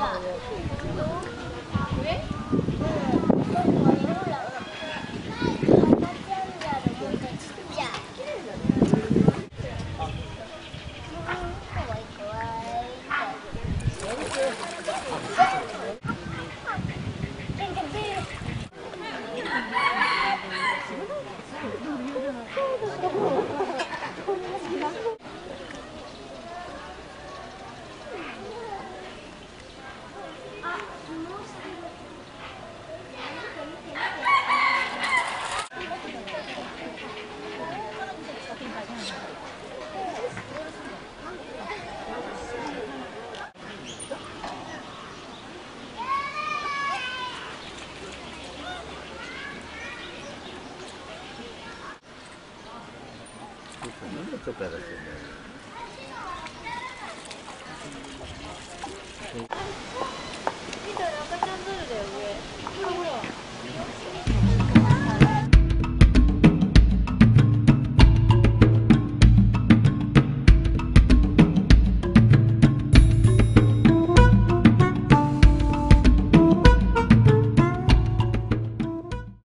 Oh, ちょっとやらて。赤ちゃんゾルだよね。